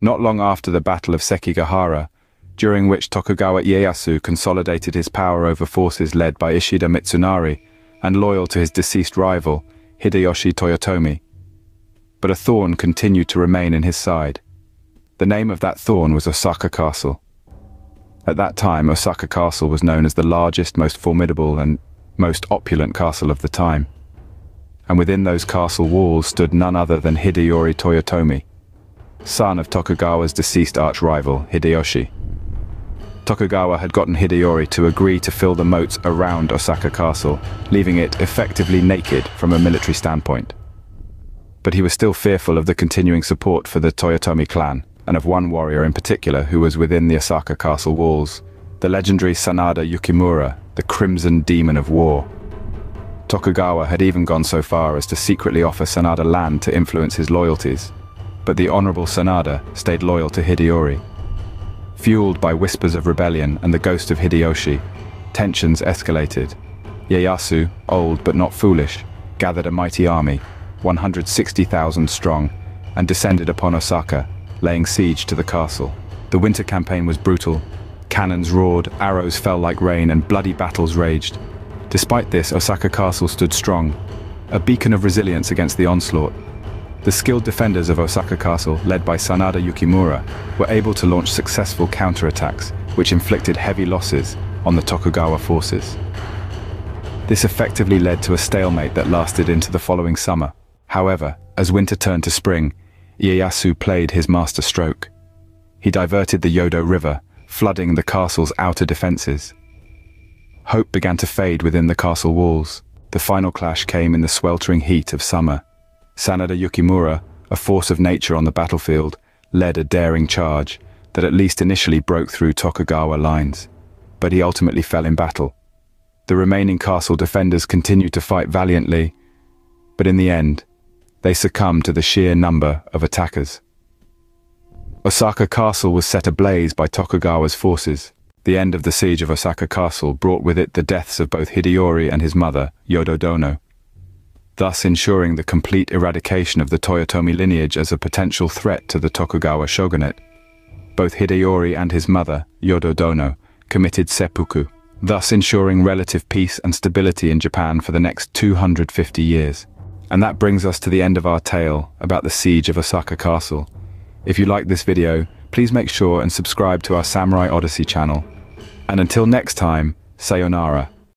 Not long after the Battle of Sekigahara, during which Tokugawa Ieyasu consolidated his power over forces led by Ishida Mitsunari and loyal to his deceased rival, Hideyoshi Toyotomi. But a thorn continued to remain in his side. The name of that thorn was Osaka Castle. At that time, Osaka Castle was known as the largest, most formidable, and most opulent castle of the time. And within those castle walls stood none other than Hideyori Toyotomi, son of Tokugawa's deceased arch-rival, Hideyoshi. Tokugawa had gotten Hideyori to agree to fill the moats around Osaka Castle, leaving it effectively naked from a military standpoint. But he was still fearful of the continuing support for the Toyotomi clan, and of one warrior in particular who was within the Osaka castle walls, the legendary Sanada Yukimura, the Crimson Demon of War. Tokugawa had even gone so far as to secretly offer Sanada land to influence his loyalties, but the honorable Sanada stayed loyal to Hideyori. Fueled by whispers of rebellion and the ghost of Hideyoshi, tensions escalated. Ieyasu, old but not foolish, gathered a mighty army, 160,000 strong, and descended upon Osaka, laying siege to the castle. The winter campaign was brutal. Cannons roared, arrows fell like rain, and bloody battles raged. Despite this, Osaka Castle stood strong, a beacon of resilience against the onslaught. The skilled defenders of Osaka Castle, led by Sanada Yukimura, were able to launch successful counterattacks, which inflicted heavy losses on the Tokugawa forces. This effectively led to a stalemate that lasted into the following summer. However, as winter turned to spring, Ieyasu played his master stroke. He diverted the Yodo River, flooding the castle's outer defences. Hope began to fade within the castle walls. The final clash came in the sweltering heat of summer. Sanada Yukimura, a force of nature on the battlefield, led a daring charge that at least initially broke through Tokugawa lines. But he ultimately fell in battle. The remaining castle defenders continued to fight valiantly, but in the end, they succumbed to the sheer number of attackers. Osaka Castle was set ablaze by Tokugawa's forces. The end of the siege of Osaka Castle brought with it the deaths of both Hideyori and his mother, Yodo-dono, thus ensuring the complete eradication of the Toyotomi lineage as a potential threat to the Tokugawa shogunate. Both Hideyori and his mother, Yodo-dono, committed seppuku, thus ensuring relative peace and stability in Japan for the next 250 years. And that brings us to the end of our tale about the siege of Osaka Castle. If you like this video, please make sure and subscribe to our Samurai Odyssey channel. And until next time, sayonara.